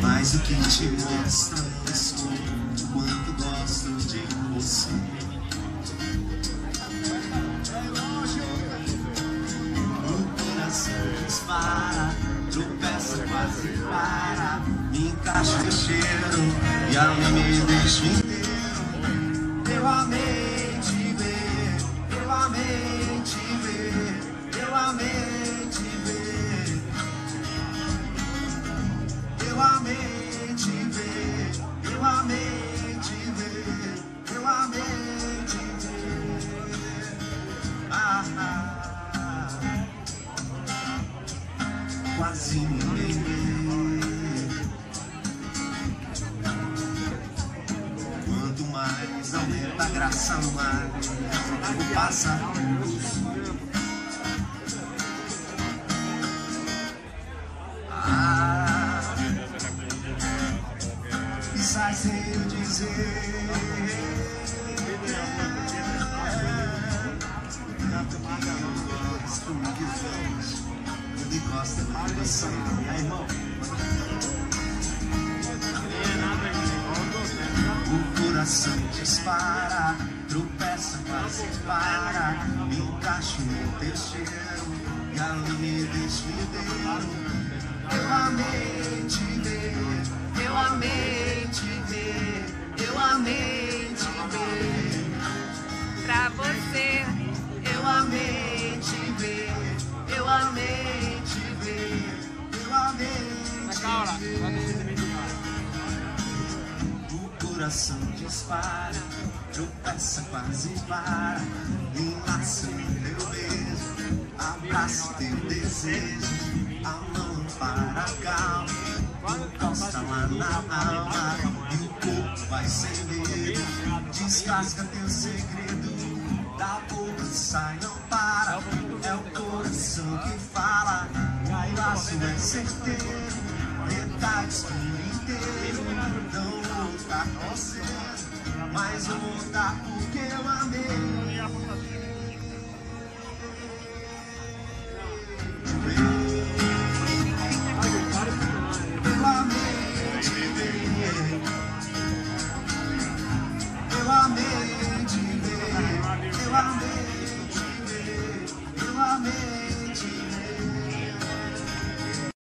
Mas o que te mostra esconde quanto gosto de você. O coração dispara, tropeça, quase para. Me encaixa o cheiro e ali me deixo quase. Quanto mais aumenta a graça, mais o passa. Ah, e sai sem eu dizer. Ele gosta de você. Aí, irmão. O coração dispara, tropeça, quase para. Me encaixo no teu cheiro e ali me O coração dispara, tropeça, quase para. Enlaça no teu beijo, abraça teu desejo, a mão para a calma, encosta lá na alma, e o corpo vai sem medo, descasca teu segredo, da boca sai, não para, é o coração que fala, o laço é certeiro, tá por inteiro Não vou estar com você Mas eu vou estar porque eu amei. Eu amei de ver Eu amei de ver Eu amei de ver Eu amei.